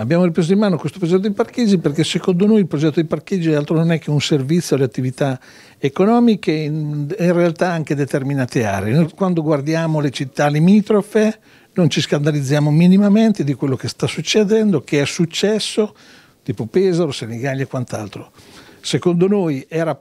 Abbiamo ripreso in mano questo progetto di parcheggi perché secondo noi il progetto di parcheggi altro non è che un servizio alle attività economiche, in, in realtà anche determinate aree. Noi quando guardiamo le città limitrofe non ci scandalizziamo minimamente di quello che sta succedendo, che è successo, tipo Pesaro, Senigallia e quant'altro. Secondo noi era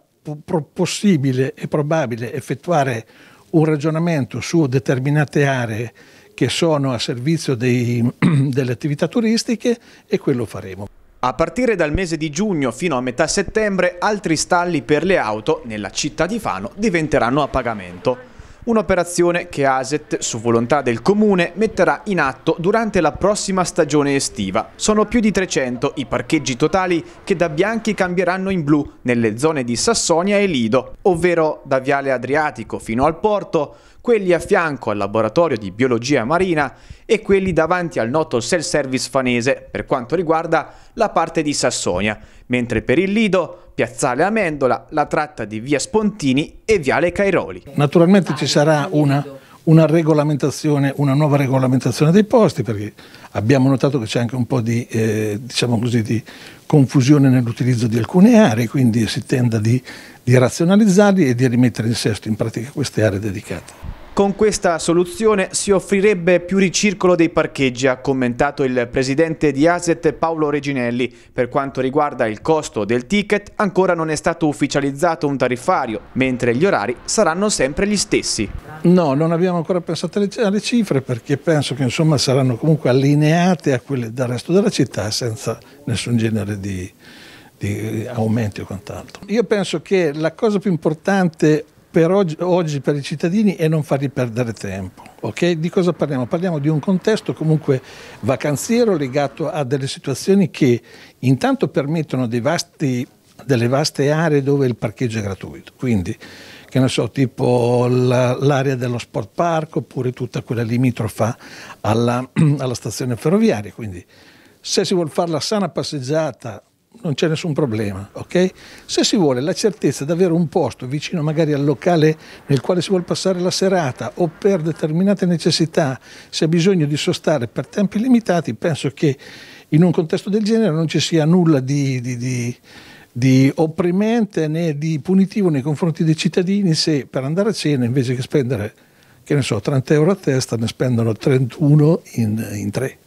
possibile e probabile effettuare un ragionamento su determinate aree che sono a servizio dei, delle attività turistiche e quello faremo. A partire dal mese di giugno fino a metà settembre altri stalli per le auto nella città di Fano diventeranno a pagamento. Un'operazione che Aset, su volontà del comune, metterà in atto durante la prossima stagione estiva. Sono più di 300 i parcheggi totali che da bianchi cambieranno in blu nelle zone di Sassonia e Lido, ovvero da Viale Adriatico fino al porto, quelli a fianco al laboratorio di biologia marina e quelli davanti al noto self-service fanese per quanto riguarda la parte di Sassonia, mentre per il Lido, Piazzale Amendola, la tratta di Via Spontini e Viale Cairoli. Naturalmente ci sarà una, una regolamentazione, una nuova regolamentazione dei posti perché abbiamo notato che c'è anche un po' di, eh, diciamo così, di confusione nell'utilizzo di alcune aree, quindi si tenda di, di razionalizzarli e di rimettere in sesto in pratica queste aree dedicate. Con questa soluzione si offrirebbe più ricircolo dei parcheggi, ha commentato il presidente di Aset Paolo Reginelli. Per quanto riguarda il costo del ticket, ancora non è stato ufficializzato un tariffario, mentre gli orari saranno sempre gli stessi. No, non abbiamo ancora pensato alle cifre perché penso che insomma, saranno comunque allineate a quelle del resto della città senza nessun genere di, di aumenti o quant'altro. Io penso che la cosa più importante per oggi, oggi, per i cittadini è non fargli perdere tempo. Okay? Di cosa parliamo? Parliamo di un contesto comunque vacanziero legato a delle situazioni che intanto permettono vasti, delle vaste aree dove il parcheggio è gratuito. Quindi, che ne so, tipo l'area dello sport park oppure tutta quella limitrofa alla, alla stazione ferroviaria. Quindi, se si vuole fare la sana passeggiata non c'è nessun problema, ok? Se si vuole la certezza di avere un posto vicino magari al locale nel quale si vuole passare la serata o per determinate necessità si ha bisogno di sostare per tempi limitati, penso che in un contesto del genere non ci sia nulla di, di, di, di opprimente né di punitivo nei confronti dei cittadini se per andare a cena invece che spendere che ne so, 30 euro a testa ne spendono 31 in, in 3.